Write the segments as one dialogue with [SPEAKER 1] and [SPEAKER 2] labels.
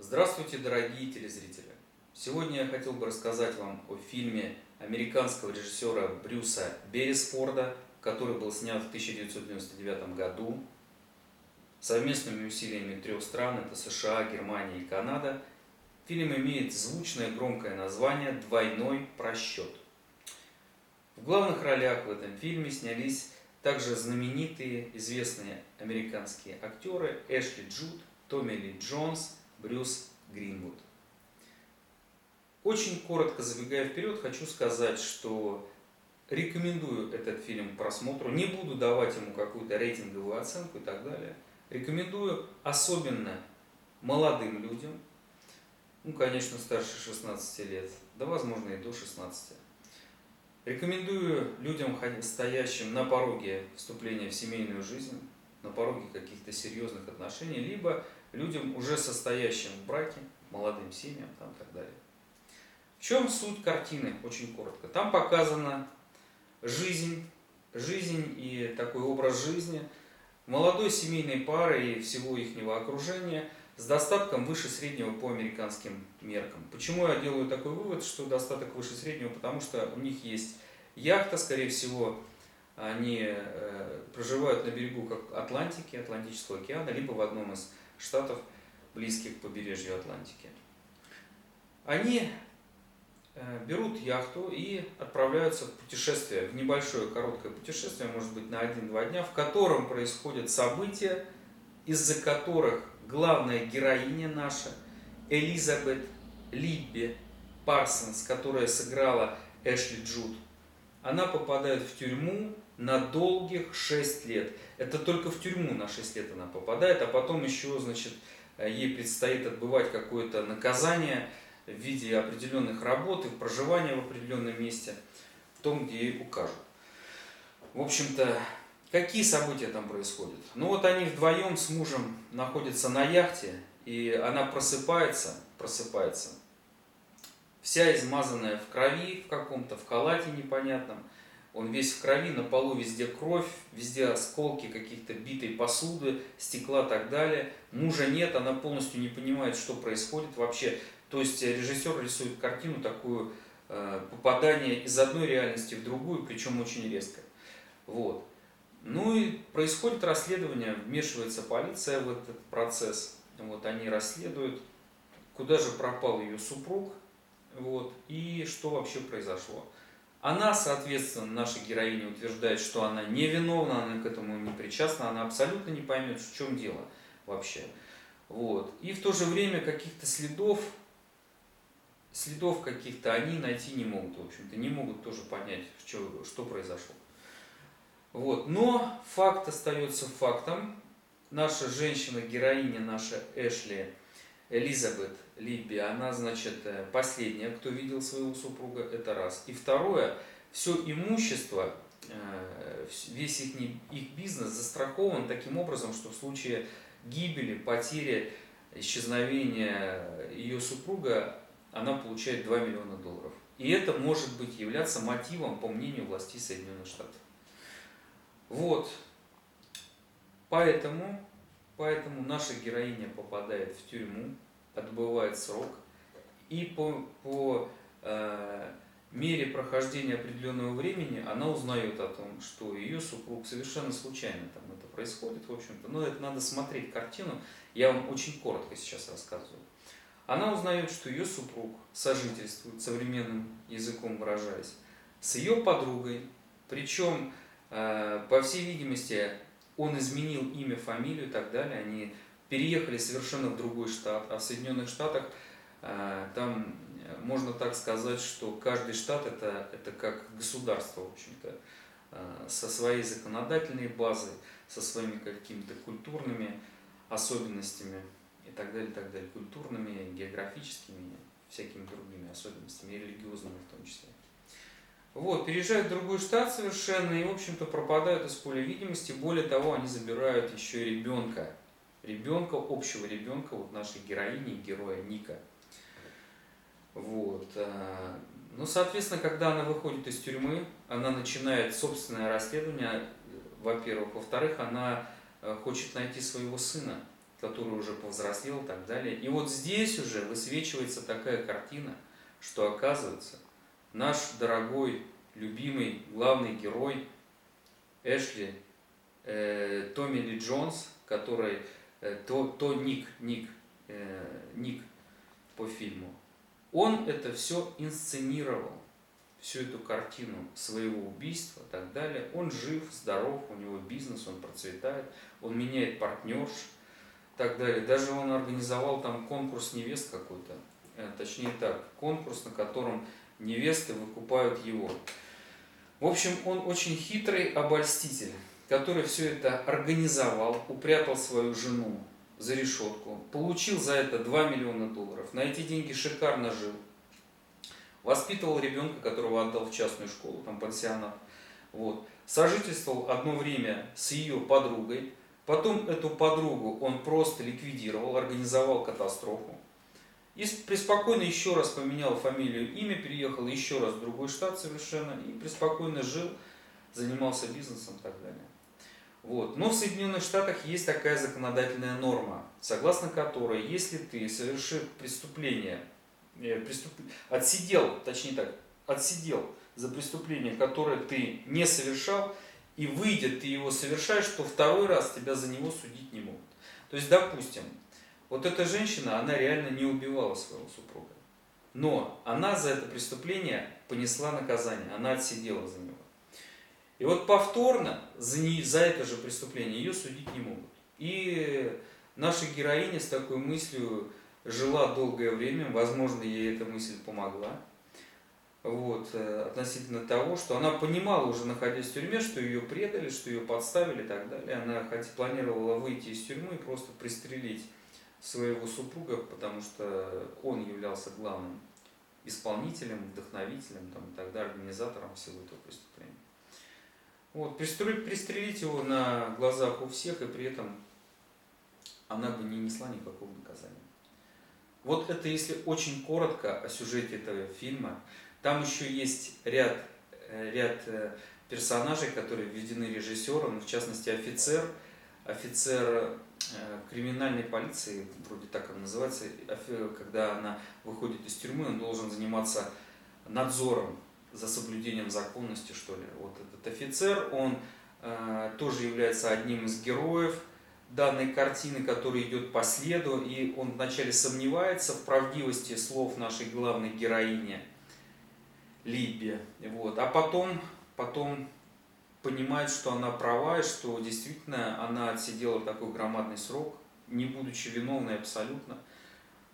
[SPEAKER 1] Здравствуйте, дорогие телезрители! Сегодня я хотел бы рассказать вам о фильме американского режиссера Брюса Беррисфорда, который был снят в 1999 году совместными усилиями трех стран, это США, Германия и Канада. Фильм имеет звучное громкое название «Двойной просчет». В главных ролях в этом фильме снялись также знаменитые, известные американские актеры Эшли Джуд, Томми Ли Джонс, Брюс Гринвуд. Очень коротко забегая вперед, хочу сказать, что рекомендую этот фильм к просмотру. Не буду давать ему какую-то рейтинговую оценку и так далее. Рекомендую особенно молодым людям, ну, конечно, старше 16 лет, да, возможно, и до 16. Рекомендую людям, стоящим на пороге вступления в семейную жизнь, на пороге каких-то серьезных отношений, либо людям, уже состоящим в браке, молодым семьям там, и так далее. В чем суть картины, очень коротко. Там показана жизнь, жизнь и такой образ жизни молодой семейной пары и всего их окружения с достатком выше среднего по американским меркам. Почему я делаю такой вывод, что достаток выше среднего? Потому что у них есть яхта, скорее всего, они э, проживают на берегу как Атлантики, Атлантического океана, либо в одном из штатов, близких к побережью Атлантики. Они э, берут яхту и отправляются в путешествие, в небольшое короткое путешествие, может быть на один-два дня, в котором происходят события, из-за которых главная героиня наша, Элизабет Либби Парсонс, которая сыграла Эшли Джуд, она попадает в тюрьму на долгих 6 лет. Это только в тюрьму на 6 лет она попадает, а потом еще, значит, ей предстоит отбывать какое-то наказание в виде определенных работ и проживания в определенном месте, в том, где ей укажут. В общем-то, какие события там происходят? Ну вот они вдвоем с мужем находятся на яхте, и она просыпается, просыпается, вся измазанная в крови в каком-то, в халате непонятном. Он весь в крови, на полу везде кровь, везде осколки каких-то битой посуды, стекла и так далее. Мужа нет, она полностью не понимает, что происходит вообще. То есть режиссер рисует картину такую, э, попадание из одной реальности в другую, причем очень резко. Вот. Ну и происходит расследование, вмешивается полиция в этот процесс. Вот они расследуют, куда же пропал ее супруг, вот, и что вообще произошло. Она, соответственно, наша героиня утверждает, что она невиновна, она к этому не причастна, она абсолютно не поймет, в чем дело вообще. Вот. И в то же время каких-то следов, следов каких-то они найти не могут, в общем-то, не могут тоже понять, что, что произошло. Вот. Но факт остается фактом. Наша женщина-героиня, наша Эшли, Элизабет Либби, она, значит, э, последняя, кто видел своего супруга, это раз. И второе, все имущество, э, весь их, их бизнес застрахован таким образом, что в случае гибели, потери, исчезновения ее супруга, она получает 2 миллиона долларов. И это может быть являться мотивом, по мнению властей Соединенных Штатов. Вот. Поэтому Поэтому наша героиня попадает в тюрьму, отбывает срок, и по, по э, мере прохождения определенного времени она узнает о том, что ее супруг совершенно случайно там это происходит, в общем-то, но это надо смотреть картину, я вам очень коротко сейчас рассказываю. Она узнает, что ее супруг сожительствует, современным языком выражаясь, с ее подругой, причем, э, по всей видимости, он изменил имя, фамилию и так далее, они переехали совершенно в другой штат, а в Соединенных Штатах э, там э, можно так сказать, что каждый штат это, это как государство, в общем-то, э, со своей законодательной базой, со своими какими-то культурными особенностями и так далее, и так далее, культурными, географическими, всякими другими особенностями, религиозными в том числе. Вот, переезжают в другой штат совершенно и, в общем-то, пропадают из поля видимости. Более того, они забирают еще и ребенка. Ребенка, общего ребенка, вот нашей героини, героя Ника. Вот. А, ну, соответственно, когда она выходит из тюрьмы, она начинает собственное расследование, во-первых. Во-вторых, она э, хочет найти своего сына. который уже повзрослел и так далее. И вот здесь уже высвечивается такая картина, что оказывается наш дорогой, любимый, главный герой Эшли э, Томми Ли Джонс, который э, то, то Ник, Ник, э, Ник по фильму, он это все инсценировал, всю эту картину своего убийства и так далее. Он жив, здоров, у него бизнес, он процветает, он меняет партнерш и так далее. Даже он организовал там конкурс невест какой-то, э, точнее так, конкурс, на котором невесты выкупают его. В общем, он очень хитрый обольститель, который все это организовал, упрятал свою жену за решетку, получил за это 2 миллиона долларов, на эти деньги шикарно жил, воспитывал ребенка, которого отдал в частную школу, там пансионат, вот, сожительствовал одно время с ее подругой, потом эту подругу он просто ликвидировал, организовал катастрофу, и преспокойно еще раз поменял фамилию, имя, переехал еще раз в другой штат совершенно, и преспокойно жил, занимался бизнесом и так далее. Вот. Но в Соединенных Штатах есть такая законодательная норма, согласно которой, если ты совершил преступление, э, преступ... отсидел, точнее так, отсидел за преступление, которое ты не совершал, и выйдет, ты его совершаешь, то второй раз тебя за него судить не могут. То есть, допустим, вот эта женщина, она реально не убивала своего супруга. Но она за это преступление понесла наказание, она отсидела за него. И вот повторно за, не, за это же преступление ее судить не могут. И наша героиня с такой мыслью жила долгое время, возможно, ей эта мысль помогла. Вот, э, относительно того, что она понимала уже, находясь в тюрьме, что ее предали, что ее подставили и так далее. Она хоть планировала выйти из тюрьмы и просто пристрелить своего супруга, потому что он являлся главным исполнителем, вдохновителем там, и тогда организатором всего этого преступления. Вот, пристрелить, пристрелить его на глазах у всех, и при этом она бы не несла никакого наказания. Вот это если очень коротко о сюжете этого фильма. Там еще есть ряд, э, ряд э, персонажей, которые введены режиссером, в частности офицер, офицер э, криминальной полиции, вроде так он называется, когда она выходит из тюрьмы, он должен заниматься надзором за соблюдением законности, что ли. Вот этот офицер, он э, тоже является одним из героев данной картины, который идет по следу, и он вначале сомневается в правдивости слов нашей главной героини Либби, вот, а потом, потом понимает, что она права, и что действительно она отсидела такой громадный срок, не будучи виновной абсолютно.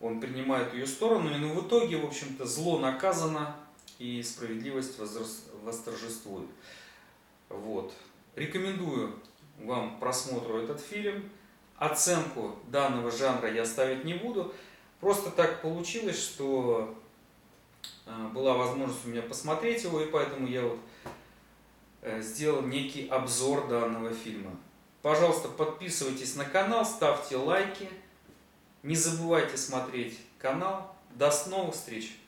[SPEAKER 1] Он принимает ее сторону, и ну, в итоге, в общем-то, зло наказано, и справедливость восторжествует. Вот. Рекомендую вам просмотру этот фильм. Оценку данного жанра я ставить не буду. Просто так получилось, что э, была возможность у меня посмотреть его, и поэтому я вот сделал некий обзор данного фильма. Пожалуйста, подписывайтесь на канал, ставьте лайки. Не забывайте смотреть канал. До новых встреч!